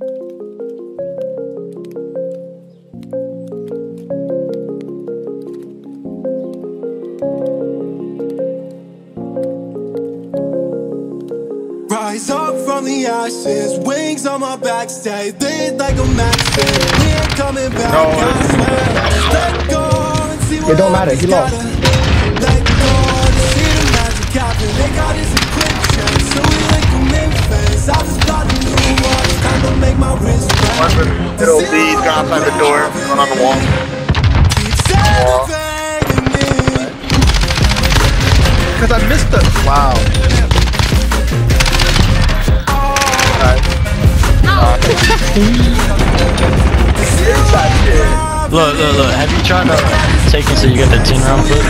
Rise up from the ashes, wings on my back, stay lit like a match. We ain't coming back, No. I swear. Let go and see what It don't matter, he lost. Let go to see the magic happen. They got quick check, so we like a Memphis. I just wrist One right. with little D, he's gone outside the door, one on the wall. Keeps elevating. Because I missed the. Wow. Look, look, look. Have you tried to take it so you get the 10 round clip?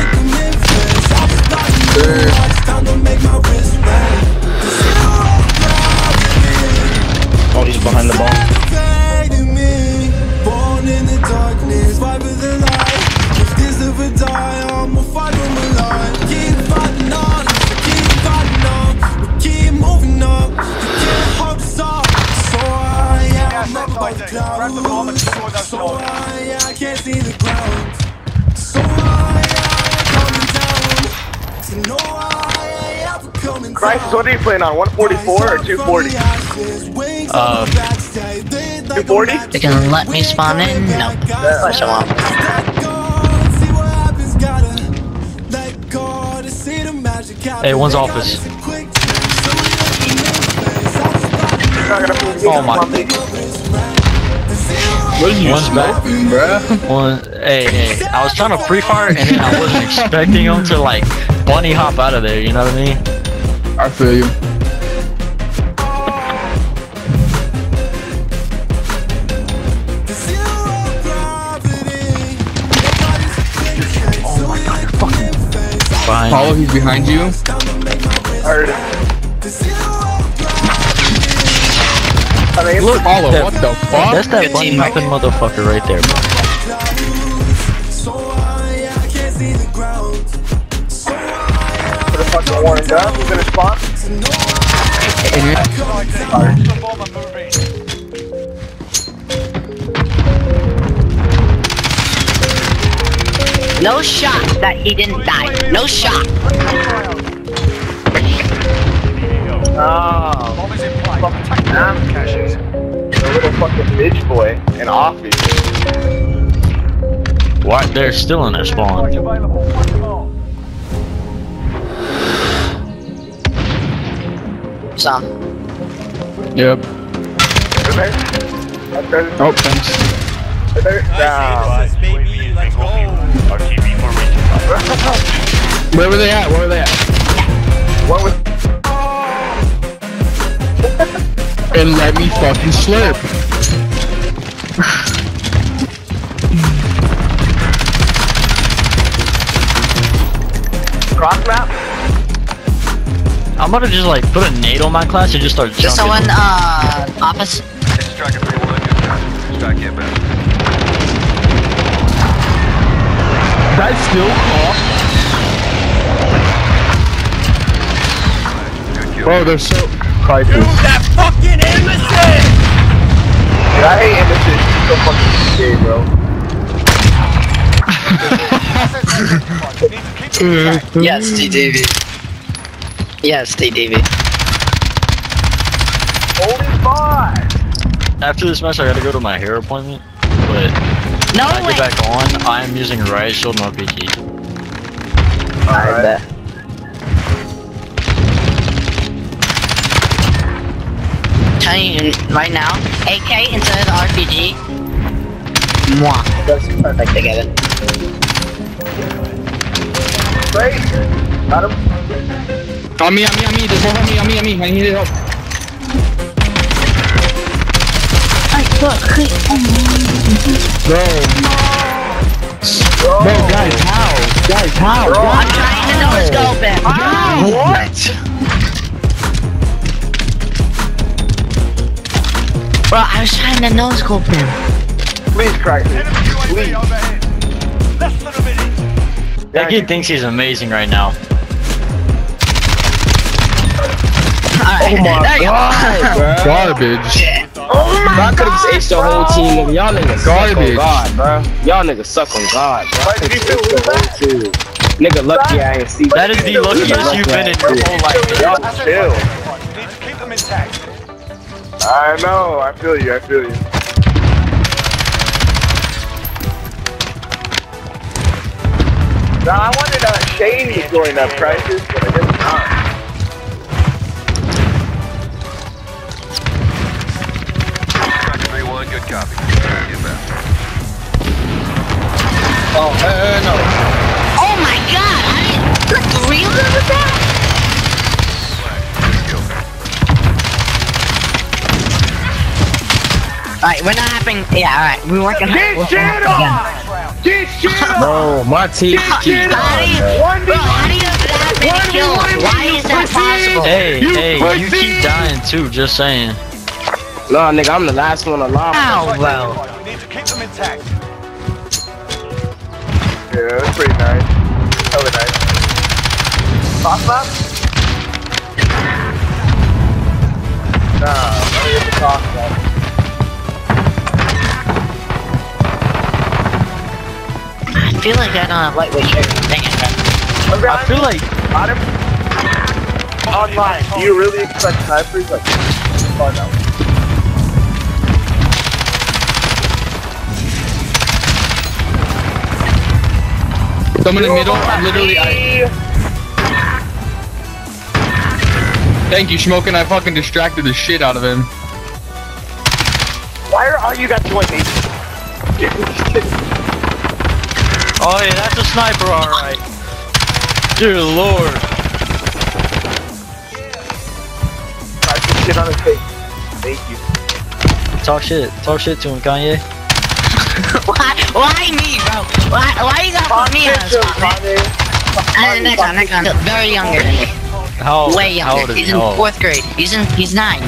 Oh, he's behind the ball. Krysis, what are you playing on? 144 or 240? Uh, 240? You can let me spawn in? No. Push them off. Hey, one's office. Not gonna put Oh my- What are you One's back. smoking, bruh? One, hey, hey. I was trying to pre fire and I wasn't expecting him to like bunny hop out of there. You know what I mean? I feel you. Fine. Paulo, he's behind you. Heard. I mean, Look, Paulo, what the fuck? That's that Good bunny hopping motherfucker right there, bro. A in a? No shot that he didn't die. No shot. Oh. Caches. The little fucking bitch boy in office. Why? They're still in their spawn. Some. Um, yep. Right there. Right there. Oh, thanks. Right there. Where were they at? Where were they at? What was And let me fucking slurp. cross map? I'm gonna just like put a nade on my class and just start Just jumping. someone, uh, office. That's still off. Bro, they're so. Krysis. Dude, I hate images. It's so fucking gay, bro. Yes, DDV. Yes, DDV. Holy fuck! After this match, I gotta go to my hair appointment. But No when I way. get back on, I am using Riot Shield and RPG. Alright. bet. Telling you right now, AK instead of the RPG. Mwah. That's perfect together. Great. Got him. On me, on me, on me. There's one on me, on me, on me. I need help. Bro. Bro, guys, how? Guys, how? I'm trying to no scope it. What? Bro, I was trying to no scope him. Please, Krysis. Please. That kid thinks he's amazing right now. Oh my god. Garbage. Oh my I could've just god, aced the whole team. Y'all niggas suck on Garbage. God, bro. Y'all niggas suck on God, bro. Nigga, lucky I ain't see That is the luckiest you've been in your whole life. Y'all chill. Keep them intact. I know. I feel you. I feel you. Nah, I wanted uh, to join that crisis, but I guess not. Oh, uh, no. Oh my god, I didn't real with that? Alright, we're not having yeah, alright, we weren't gonna Get shit on! Get shit on! Bro, my team keep How do you, bro, how do you have that many kills? Why is that possible? Hey, hey, you keep dying too, just saying. Nah, nigga, I'm the last one alive. Ow, bro. You need to keep them intact. Yeah, that's pretty nice. Hella nice. Pop up? Nah, I don't get to talk about it. I feel like I don't have lightweight shirt. Dang it, bro. I feel like Got him? Online. Do you really expect snipers? Like, oh no. Someone in the middle. I'm literally. I, thank you, Smoke, and I fucking distracted the shit out of him. Why are all you guys joining me? Oh yeah, that's a sniper, alright. Dear lord. I just shit on his face. Thank you. Talk shit. Talk shit to him, Kanye. Why, why me, bro? Why, why you gotta put me on the spot, man? Uh, next one, next one. Very younger than me. How, Way how old younger. is He's he? in Oh. fourth grade. He's in, he's nine.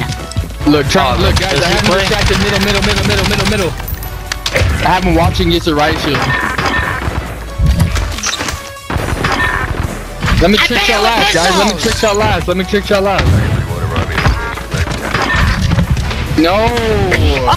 Look, try, Oh, look, guys, does I have him play? distracted middle, middle, middle, middle, middle, middle. I have him watching It's a right shield. Let me I trick bet y'all last, guys. Let me trick y'all last. Let me trick y'all last. No.